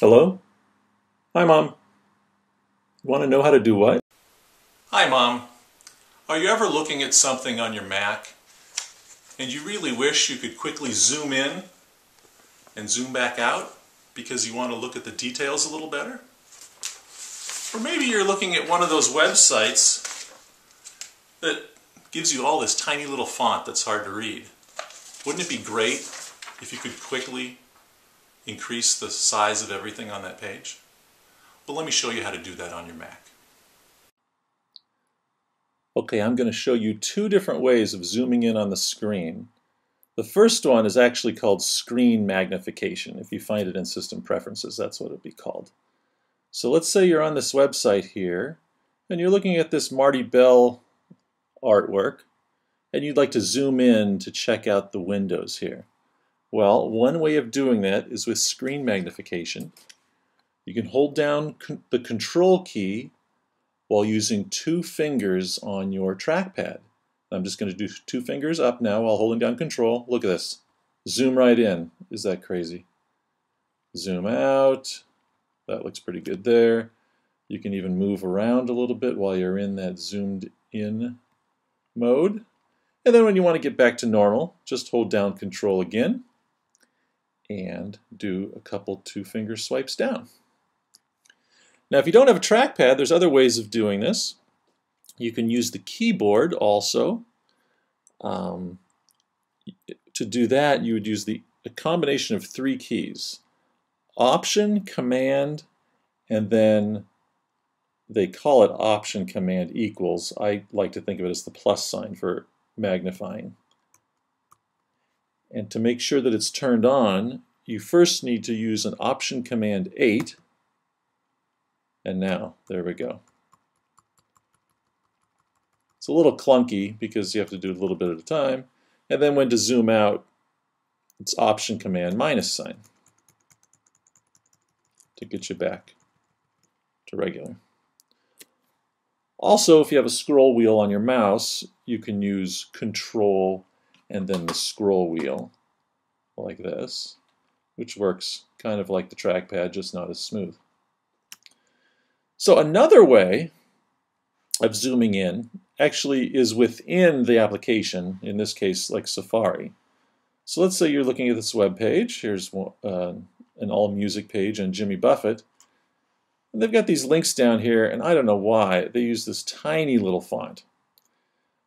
Hello? Hi, Mom. Want to know how to do what? Hi, Mom. Are you ever looking at something on your Mac and you really wish you could quickly zoom in and zoom back out because you want to look at the details a little better? Or maybe you're looking at one of those websites that gives you all this tiny little font that's hard to read. Wouldn't it be great if you could quickly increase the size of everything on that page? Well, let me show you how to do that on your Mac. Okay, I'm going to show you two different ways of zooming in on the screen. The first one is actually called screen magnification. If you find it in System Preferences, that's what it would be called. So let's say you're on this website here, and you're looking at this Marty Bell artwork, and you'd like to zoom in to check out the windows here. Well, one way of doing that is with screen magnification. You can hold down con the control key while using two fingers on your trackpad. I'm just going to do two fingers up now while holding down control. Look at this. Zoom right in. Is that crazy? Zoom out. That looks pretty good there. You can even move around a little bit while you're in that zoomed in mode. And then when you want to get back to normal, just hold down control again and do a couple two finger swipes down. Now if you don't have a trackpad, there's other ways of doing this. You can use the keyboard also. Um, to do that, you would use the a combination of three keys. Option, Command, and then they call it Option, Command, equals. I like to think of it as the plus sign for magnifying. And to make sure that it's turned on, you first need to use an Option Command 8. And now, there we go. It's a little clunky because you have to do it a little bit at a time. And then when to zoom out, it's Option Command minus sign to get you back to regular. Also, if you have a scroll wheel on your mouse, you can use Control and then the scroll wheel like this, which works kind of like the trackpad, just not as smooth. So another way of zooming in actually is within the application, in this case like Safari. So let's say you're looking at this web page. Here's uh, an AllMusic page on Jimmy Buffett. And they've got these links down here, and I don't know why they use this tiny little font.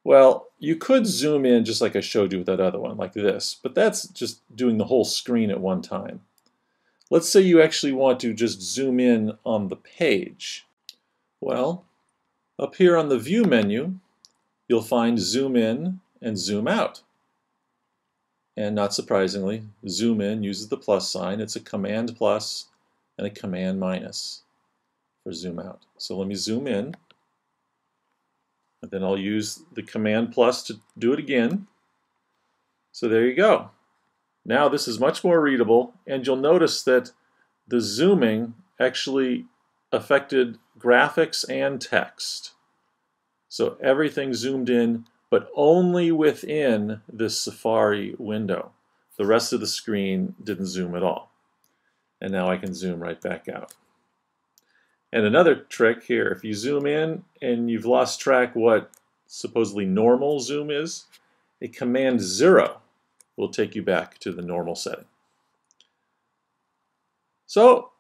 Well, you could zoom in just like I showed you with that other one, like this, but that's just doing the whole screen at one time. Let's say you actually want to just zoom in on the page. Well, up here on the View menu, you'll find Zoom In and Zoom Out. And not surprisingly, Zoom In uses the plus sign. It's a Command plus and a Command minus for Zoom Out. So let me zoom in. And then I'll use the Command plus to do it again. So there you go. Now this is much more readable, and you'll notice that the zooming actually affected graphics and text. So everything zoomed in, but only within this Safari window. The rest of the screen didn't zoom at all. And now I can zoom right back out. And another trick here, if you zoom in and you've lost track what supposedly normal zoom is, a command zero will take you back to the normal setting. So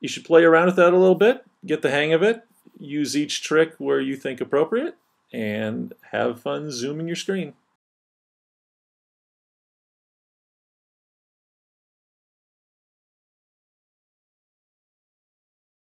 you should play around with that a little bit, get the hang of it, use each trick where you think appropriate, and have fun zooming your screen.